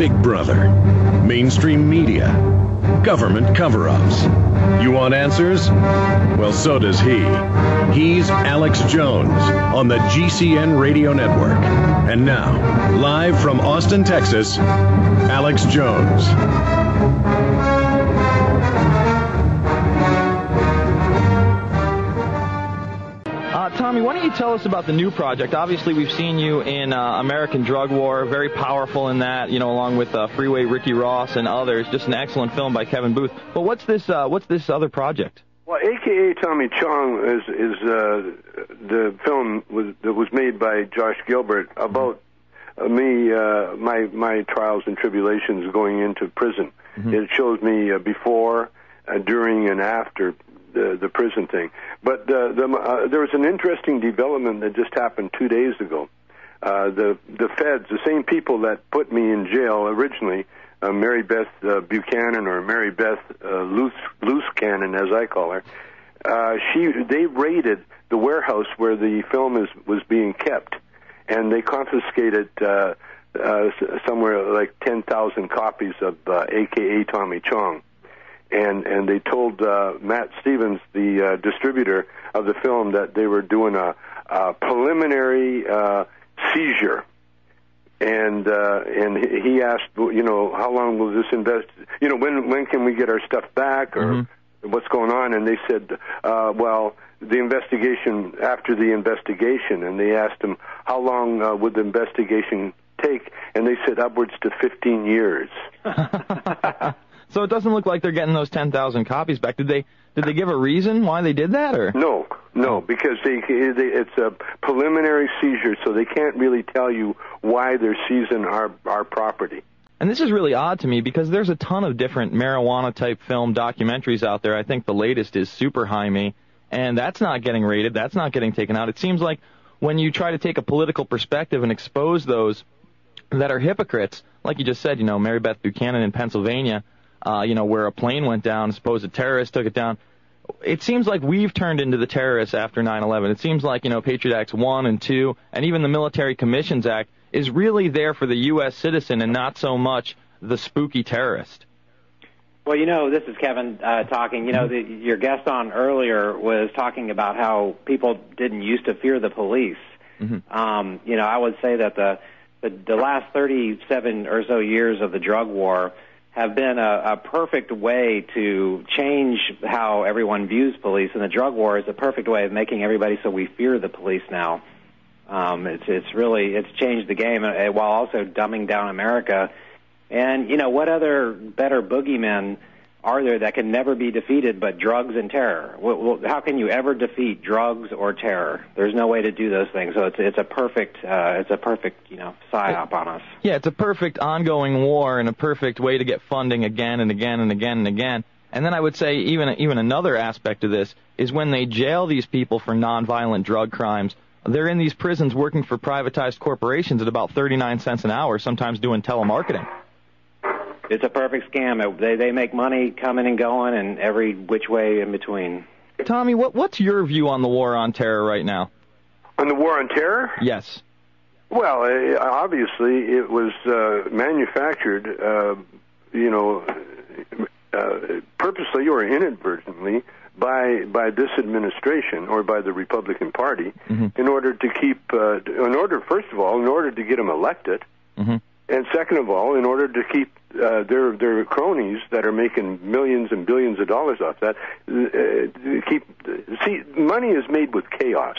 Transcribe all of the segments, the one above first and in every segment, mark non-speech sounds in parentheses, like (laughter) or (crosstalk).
Big Brother, mainstream media, government cover ups. You want answers? Well, so does he. He's Alex Jones on the GCN Radio Network. And now, live from Austin, Texas, Alex Jones. Tommy, why don't you tell us about the new project? Obviously, we've seen you in uh, American Drug War, very powerful in that, you know, along with uh, Freeway Ricky Ross and others. Just an excellent film by Kevin Booth. But what's this? Uh, what's this other project? Well, AKA Tommy Chong is is uh, the film was, that was made by Josh Gilbert about uh, me, uh, my my trials and tribulations going into prison. Mm-hmm. It shows me uh, before, uh, during, and after the prison thing. But uh, the, uh, there was an interesting development that just happened two days ago. Uh, the the feds, the same people that put me in jail originally, uh, Mary Beth uh, Buchanan or Mary Beth uh, Loose Loose Cannon, as I call her. Uh, she they raided the warehouse where the film is was being kept, and they confiscated uh, uh, somewhere like ten thousand copies of uh, AKA Tommy Chong and and they told uh, Matt Stevens, the uh, distributor of the film, that they were doing a, a preliminary uh, seizure. And uh, and he asked, you know, how long will this invest? You know, when when can we get our stuff back, or what's going on? And they said, uh, well, the investigation after the investigation. And they asked him, how long uh, would the investigation take? And they said upwards to 15 years. (laughs) So it doesn't look like they're getting those 10,000 copies back. Did they? Did they give a reason why they did that, or? No, no, because they, they it's a preliminary seizure, so they can't really tell you why they're seizing our our property. And this is really odd to me because there's a ton of different marijuana type film documentaries out there. I think the latest is Super High Me, and that's not getting rated. That's not getting taken out. It seems like when you try to take a political perspective and expose those that are hypocrites, like you just said, you know, Mary Beth Buchanan in Pennsylvania, uh, you know, where a plane went down, supposed terrorist took it down. It seems like we've turned into the terrorists after 9/11. It seems like you know Patriot Acts one and two, and even the Military Commissions Act is really there for the U.S. citizen and not so much the spooky terrorist. Well, you know, this is Kevin uh, talking. You know, the, your guest on earlier was talking about how people didn't used to fear the police. Um, you know, I would say that the, the the last 37 or so years of the drug war have been a, a perfect way to change how everyone views police, and the drug war is a perfect way of making everybody so we fear the police now. Um, it's it's really it's changed the game uh, while also dumbing down America. And you know what other better boogeymen are there that can never be defeated but drugs and terror? Well, how can you ever defeat drugs or terror? There's no way to do those things. So it's it's a perfect uh, it's a perfect you know psyop on us. Yeah, it's a perfect ongoing war and a perfect way to get funding again and again and again and again. And then I would say even even another aspect of this is when they jail these people for nonviolent drug crimes, they're in these prisons working for privatized corporations at about 39 cents an hour, sometimes doing telemarketing. It's a perfect scam. It- They they make money coming and going and every which way in between. Tommy, what what's your view on the war on terror right now? On the war on terror? Yes. Well, uh, obviously, it was uh, manufactured, uh, you know, uh, purposely or inadvertently by by this administration or by the Republican Party in order to keep, uh, in order, first of all, in order to get them elected, and second of all, in order to keep uh, their their cronies that are making millions and billions of dollars off that, uh, keep. See, money is made with chaos.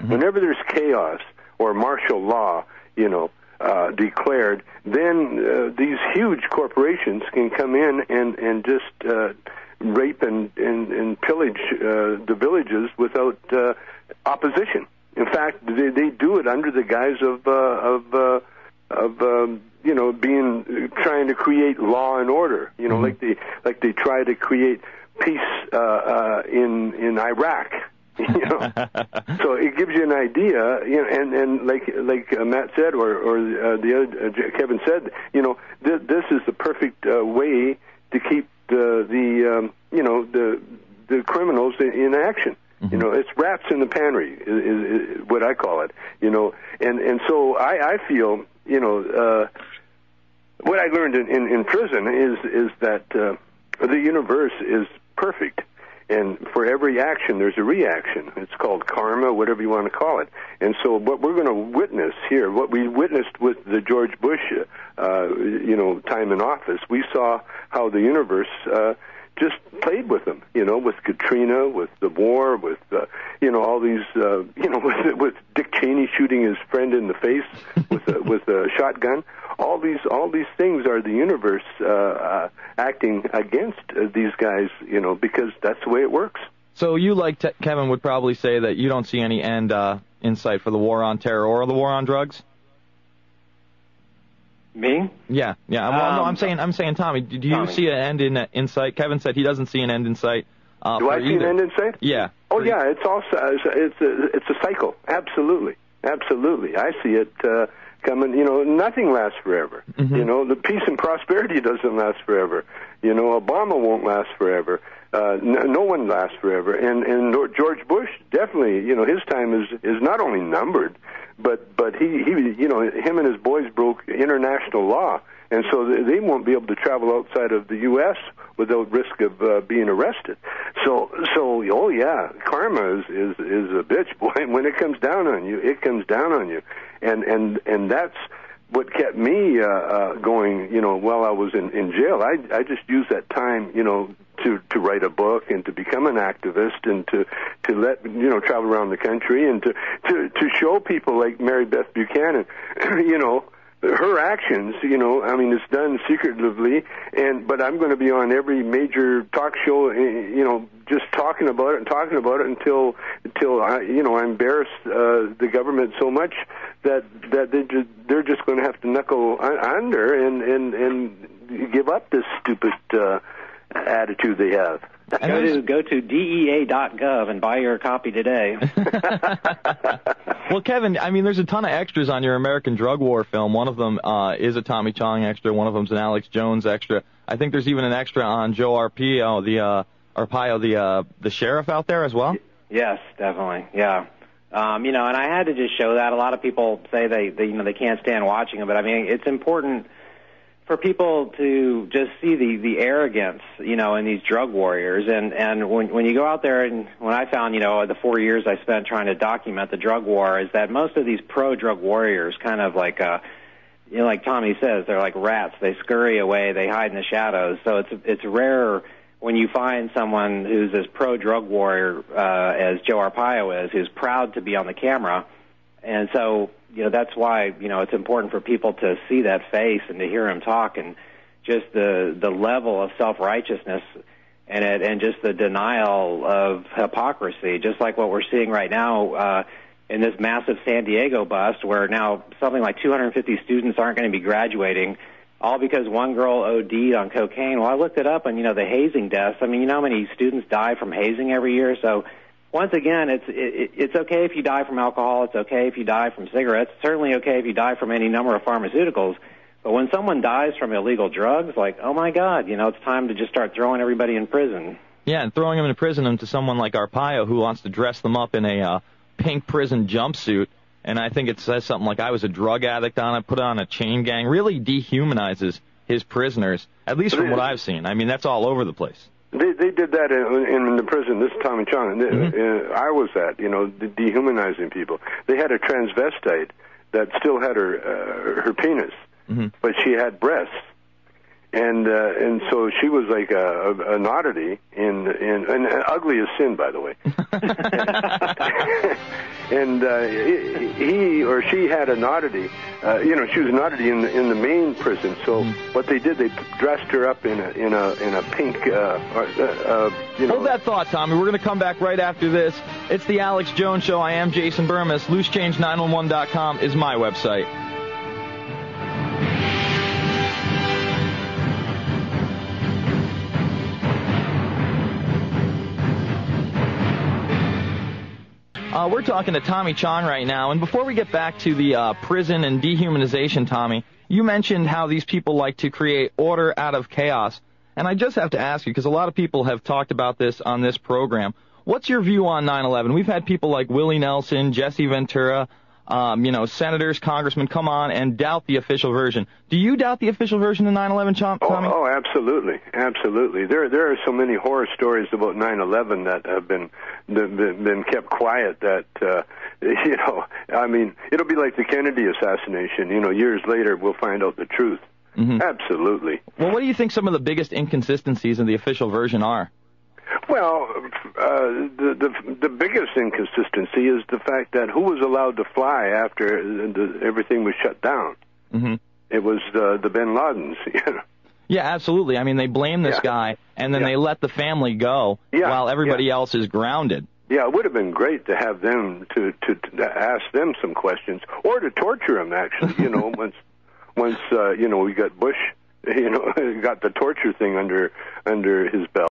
Whenever there's chaos or martial law, you know, uh, declared, then uh, these huge corporations can come in and and just uh, rape and and, and pillage uh, the villages without uh, opposition. In fact, they, they do it under the guise of uh, of uh, of um, you know being trying to create law and order. You know, like they like they try to create peace uh, uh, in in Iraq. (laughs) you know, (laughs) so it gives you an idea. You know, and and like like uh, Matt said, or or uh, the other uh, Kevin said, you know, th- this is the perfect uh, way to keep the the um, you know the the criminals in, in action. You know, it's rats in the pantry is, is, is what I call it. You know, and and so I I feel you know. uh what I learned in, in, in prison is is that uh, the universe is perfect, and for every action there's a reaction. It's called karma, whatever you want to call it. And so, what we're going to witness here, what we witnessed with the George Bush, uh, you know, time in office, we saw how the universe. Uh, just played with them, you know, with Katrina, with the war, with uh, you know all these, uh, (laughs) you know, with, with Dick Cheney shooting his friend in the face with a, with a shotgun. All these all these things are the universe uh, uh, acting against uh, these guys, you know, because that's the way it works. So you, like te- Kevin, would probably say that you don't see any end uh, in sight for the war on terror or the war on drugs. Me? Yeah, yeah. Well, no, Um, I'm saying, I'm saying, Tommy, do you Tommy. see an end in uh, in sight? Kevin said he doesn't see an end in sight. Uh, Do I see an end in sight? Yeah. Oh yeah, it's also it's a it's a cycle. Absolutely, absolutely. I see it uh, coming. You know, nothing lasts forever. Mm-hmm. You know, the peace and prosperity doesn't last forever. You know, Obama won't last forever. Uh, no, no one lasts forever. And and George Bush definitely. You know, his time is is not only numbered, but but he he you know him and his boys broke international law. And so they- won't be able to travel outside of the U.S. without risk of uh, being arrested. So, so oh yeah, karma is is is a bitch, (laughs) boy. When it comes down on you, it comes down on you, and and and that's what kept me uh, uh, going. You know, while I was in in jail, I I just used that time, you know, to to write a book and to become an activist and to to let you know travel around the country and to to to show people like Mary Beth Buchanan, (clears throat) you know her actions, you know, I mean, it's done secretively, and but I'm going to be on every major talk show, eh, you know, just talking about it and talking about it until until I, you know, I embarrass uh, the government so much that that they just, they're just going to have to knuckle un- under and and and give up this stupid uh, attitude they have. (laughs) And Go there's- to go to dea.gov and buy your copy today. (laughs) (laughs) Well, Kevin, I mean, there's a ton of extras on your American Drug War film. One of them uh, is a Tommy Chong extra. One of them's an Alex Jones extra. I think there's even an extra on Joe Arpaio, the uh, Arpaio, the uh, the sheriff out there as well. Yes, definitely. Yeah. Um, you know, and I had to just show that. A lot of people say they, they you know they can't stand watching it, but I mean it's important for people to just see the the arrogance, you know, in these drug warriors. And and when when you go out there and when I found, you know, the four years I spent trying to document the drug war is that most of these pro drug warriors kind of like uh you know, like Tommy says, they're like rats. They scurry away. They hide in the shadows. So it's it's rare when you find someone who's as pro drug warrior uh, as Joe Arpaio is, who's proud to be on the camera. And so, you know, that's why you know it's important for people to see that face and to hear him talk, and just the the level of self righteousness and it, and just the denial of hypocrisy, just like what we're seeing right now. Uh, in this massive San Diego bust, where now something like 250 students aren't going to be graduating, all because one girl OD'd on cocaine. Well, I looked it up, and you know the hazing deaths. I mean, you know how many students die from hazing every year? So, once again, it's it, it's okay if you die from alcohol. It's okay if you die from cigarettes. It's certainly okay if you die from any number of pharmaceuticals. But when someone dies from illegal drugs, like oh my God, you know, it's time to just start throwing everybody in prison. Yeah, and throwing them in prison into someone like Arpaio who wants to dress them up in a uh, pink prison jumpsuit. And I think it says something like I was a drug addict on it, put on a chain gang, really dehumanizes his prisoners, at least from what I've seen. I mean, that's all over the place. They they did that in, in the prison. This is Tommy Chong. Uh, I was that, you know, de- dehumanizing people. They had a transvestite that still had her uh, her penis, but she had breasts, and uh, and so she was like a, a, an oddity in in and ugly as sin, by the way. (laughs) (laughs) and uh, he, or she had an oddity. Uh, you know, she was an oddity in the, in the main prison. So what they did, they dressed her up in a in a in a pink. Uh, uh, uh, you know, Hold that thought, Tommy. We're going to come back right after this. It's the Alex Jones Show. I am Jason Bermas. LooseChange911.com is my website. Uh, we're talking to Tommy Chong right now, and before we get back to the uh, prison and dehumanization, Tommy, you mentioned how these people like to create order out of chaos. And I just have to ask you, because a lot of people have talked about this on this program. What's your view on 9/11? We've had people like Willie Nelson, Jesse Ventura, um, you know, senators, congressmen come on and doubt the official version. Do you doubt the official version of 9/11, Tommy? Oh, oh, absolutely, absolutely. There, there are so many horror stories about 9/11 that have been been, been kept quiet. That uh, (laughs) you know, I mean, it'll be like the Kennedy assassination. You know, years later we'll find out the truth. Mm-hmm. Absolutely. Well, what do you think some of the biggest inconsistencies in the official version are? Well, uh, the, the the biggest inconsistency is the fact that who was allowed to fly after the, everything was shut down. Mm-hmm. It was uh, the Bin Ladens. (laughs) You know? Yeah, absolutely. I mean, they blame this Yeah. guy, and then Yeah. they let the family go Yeah, while everybody else is grounded. Yeah, it would have been great to have them to, to to ask them some questions or to torture them. Actually, you know, (laughs) once once uh, you know we got Bush, (laughs) you know, got the torture thing under under his belt.